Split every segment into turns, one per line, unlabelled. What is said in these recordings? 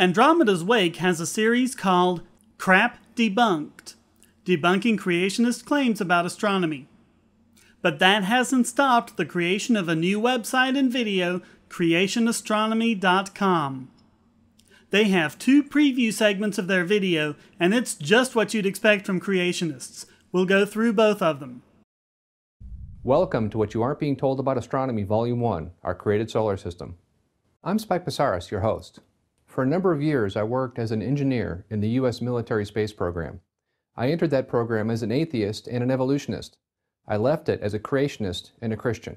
Andromeda's Wake has a series called Crap Debunked, debunking creationist claims about astronomy. But that hasn't stopped the creation of a new website and video, creationastronomy.com. They have two preview segments of their video, and it's just what you'd expect from creationists. We'll go through both of them.
Welcome to What You Aren't Being Told About Astronomy, Volume 1, Our Created Solar System. I'm Spike Psarris, your host. For a number of years, I worked as an engineer in the U.S. military space program. I entered that program as an atheist and an evolutionist. I left it as a creationist and a Christian.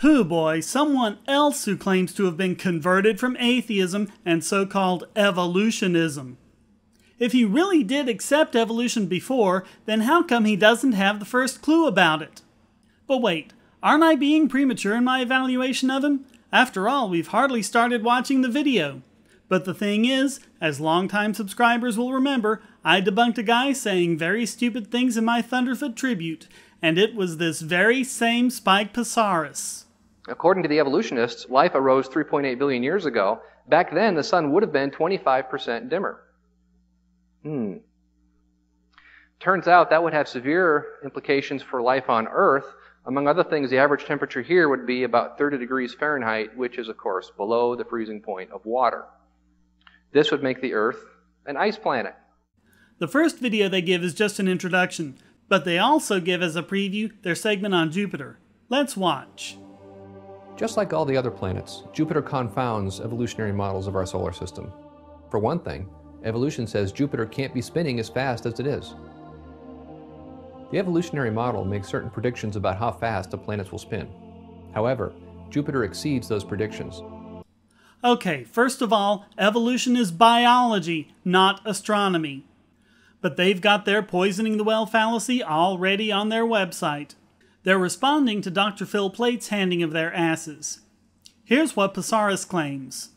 Who boy, someone else who claims to have been converted from atheism and so called evolutionism. If he really did accept evolution before, then how come he doesn't have the first clue about it? But wait, aren't I being premature in my evaluation of him? After all, we've hardly started watching the video. But the thing is, as longtime subscribers will remember, I debunked a guy saying very stupid things in my Thunderfoot tribute, and it was this very same Spike Psarris.
According to the evolutionists, life arose 3.8 billion years ago. Back then, the sun would have been 25% dimmer. Hmm. Turns out that would have severe implications for life on Earth. Among other things, the average temperature here would be about 30 degrees Fahrenheit, which is, of course, below the freezing point of water. This would make the Earth an ice planet.
The first video they give is just an introduction, but they also give as a preview their segment on Jupiter. Let's watch.
Just like all the other planets, Jupiter confounds evolutionary models of our solar system. For one thing, evolution says Jupiter can't be spinning as fast as it is. The evolutionary model makes certain predictions about how fast the planets will spin. However, Jupiter exceeds those predictions.
Okay, first of all, evolution is biology, not astronomy. But they've got their poisoning the well fallacy already on their website. They're responding to Dr. Phil Plait's handing of their asses. Here's what Psarris claims.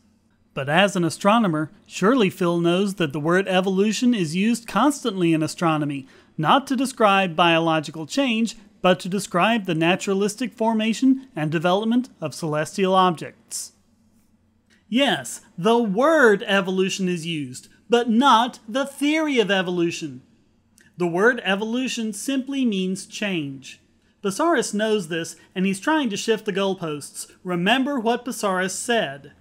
But as an astronomer, surely Phil knows that the word evolution is used constantly in astronomy, not to describe biological change, but to describe the naturalistic formation and development of celestial objects. Yes, the word evolution is used, but not the theory of evolution. The word evolution simply means change. Psarris knows this, and he's trying to shift the goalposts. Remember what Psarris said.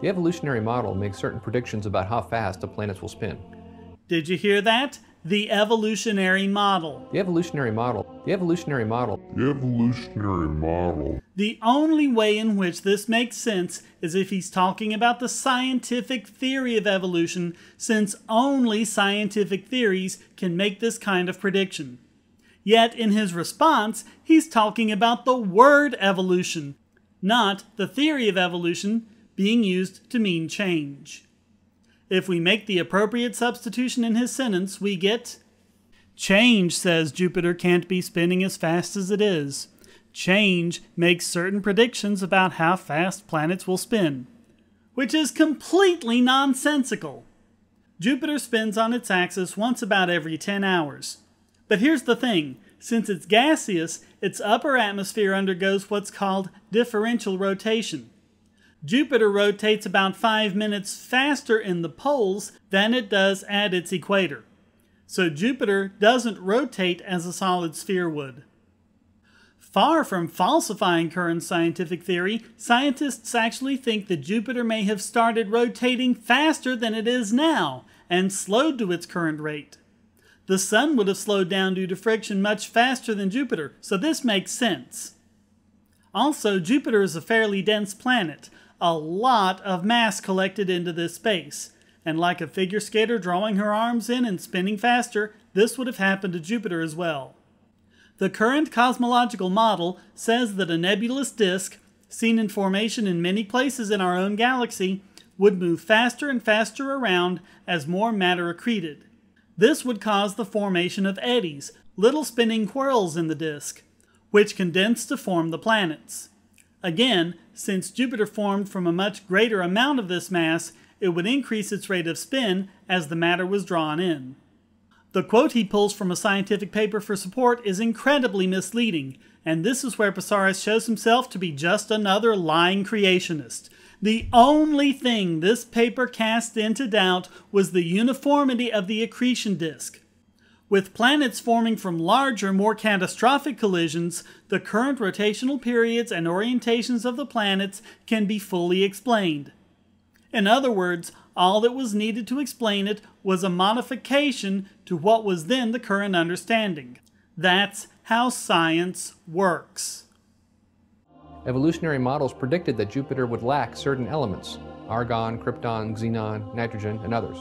The evolutionary model makes certain predictions about how fast the planets will spin.
Did you hear that? The evolutionary model.
The evolutionary model. The evolutionary model.
The evolutionary model.
The only way in which this makes sense is if he's talking about the scientific theory of evolution, since only scientific theories can make this kind of prediction. Yet in his response, he's talking about the word evolution, not the theory of evolution being used to mean change. If we make the appropriate substitution in his sentence, we get Change says Jupiter can't be spinning as fast as it is. Change makes certain predictions about how fast planets will spin, which is completely nonsensical. Jupiter spins on its axis once about every 10 hours. But here's the thing since it's gaseous, its upper atmosphere undergoes what's called differential rotation. Jupiter rotates about 5 minutes faster in the poles than it does at its equator. So Jupiter doesn't rotate as a solid sphere would. Far from falsifying current scientific theory, scientists actually think that Jupiter may have started rotating faster than it is now and slowed to its current rate. The Sun would have slowed down due to friction much faster than Jupiter, so this makes sense. Also, Jupiter is a fairly dense planet, a lot of mass collected into this space. And like a figure skater drawing her arms in and spinning faster, this would have happened to Jupiter as well. The current cosmological model says that a nebulous disk, seen in formation in many places in our own galaxy, would move faster and faster around as more matter accreted. This would cause the formation of eddies, little spinning whirls in the disk, which condense to form the planets. Again, since Jupiter formed from a much greater amount of this mass, it would increase its rate of spin as the matter was drawn in. The quote he pulls from a scientific paper for support is incredibly misleading, and this is where Psarris shows himself to be just another lying creationist. The only thing this paper cast into doubt was the uniformity of the accretion disk. With planets forming from larger, more catastrophic collisions, the current rotational periods and orientations of the planets can be fully explained. In other words, all that was needed to explain it was a modification to what was then the current understanding. That's how science works.
Evolutionary models predicted that Jupiter would lack certain elements argon, krypton, xenon, nitrogen, and others.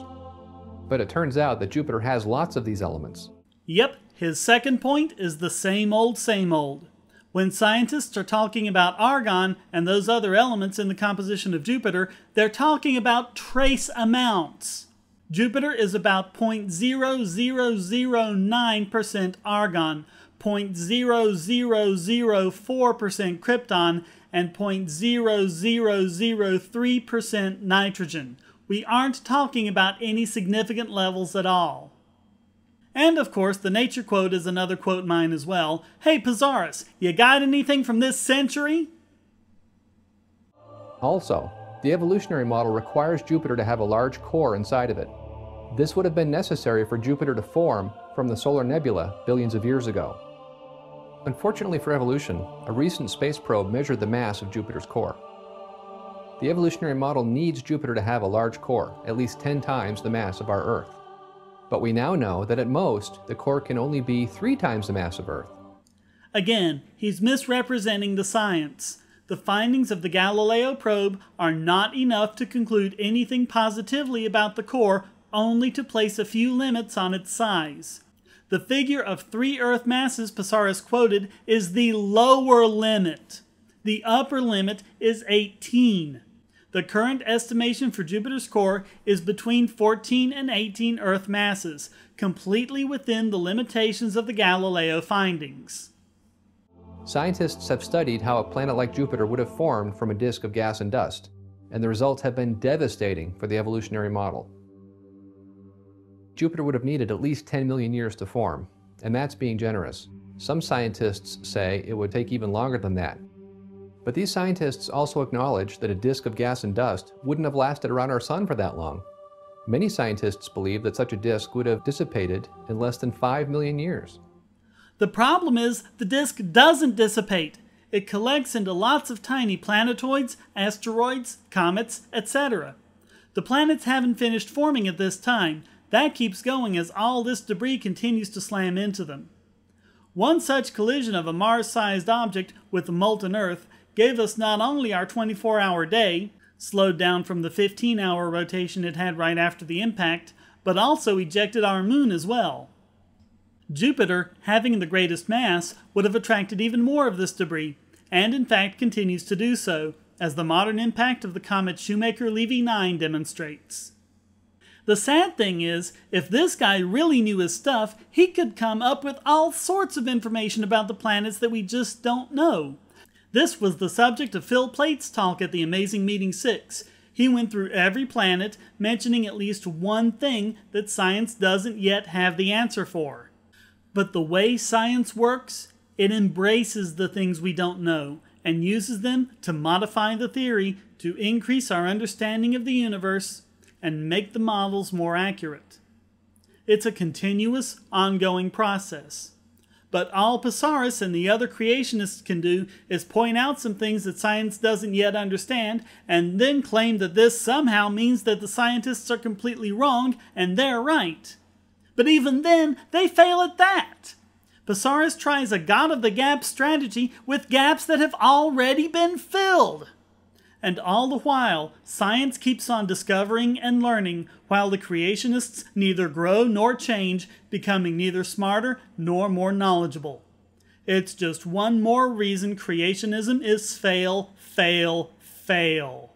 But it turns out that Jupiter has lots of these elements.
Yep, his second point is the same old, same old. When scientists are talking about argon and those other elements in the composition of Jupiter, they're talking about trace amounts. Jupiter is about 0.0009% argon, 0.0004% krypton, and 0.0003% nitrogen. We aren't talking about any significant levels at all. And of course, the nature quote is another quote mine as well. Hey, Psarris, you got anything from this century?
Also, the evolutionary model requires Jupiter to have a large core inside of it. This would have been necessary for Jupiter to form from the solar nebula billions of years ago. Unfortunately for evolution, a recent space probe measured the mass of Jupiter's core. The evolutionary model needs Jupiter to have a large core, at least 10 times the mass of our Earth. But we now know that at most, the core can only be three times the mass of Earth.
Again, he's misrepresenting the science. The findings of the Galileo probe are not enough to conclude anything positively about the core, only to place a few limits on its size. The figure of three Earth masses Psarris quoted is the lower limit. The upper limit is 18. The current estimation for Jupiter's core is between 14 and 18 Earth masses, completely within the limitations of the Galileo findings.
Scientists have studied how a planet like Jupiter would have formed from a disk of gas and dust, and the results have been devastating for the evolutionary model. Jupiter would have needed at least 10 million years to form, and that's being generous. Some scientists say it would take even longer than that. But these scientists also acknowledge that a disk of gas and dust wouldn't have lasted around our sun for that long. Many scientists believe that such a disk would have dissipated in less than 5 million years.
The problem is the disk doesn't dissipate. It collects into lots of tiny planetoids, asteroids, comets, etc. The planets haven't finished forming at this time, that keeps going as all this debris continues to slam into them. One such collision of a Mars sized object with the molten Earth gave us not only our 24 hour day, slowed down from the 15 hour rotation it had right after the impact, but also ejected our moon as well. Jupiter, having the greatest mass, would have attracted even more of this debris, and in fact continues to do so, as the modern impact of the comet Shoemaker Levy 9 demonstrates. The sad thing is, if this guy really knew his stuff, he could come up with all sorts of information about the planets that we just don't know. This was the subject of Phil Plait's talk at the Amazing Meeting 6. He went through every planet, mentioning at least one thing that science doesn't yet have the answer for. But the way science works, it embraces the things we don't know and uses them to modify the theory to increase our understanding of the universe and make the models more accurate. It's a continuous, ongoing process. But all Psarris and the other creationists can do is point out some things that science doesn't yet understand and then claim that this somehow means that the scientists are completely wrong and they're right. But even then, they fail at that. Psarris tries a God of the Gap strategy with gaps that have already been filled. And all the while, science keeps on discovering and learning, while the creationists neither grow nor change, becoming neither smarter nor more knowledgeable. It's just one more reason creationism is fail, fail, fail.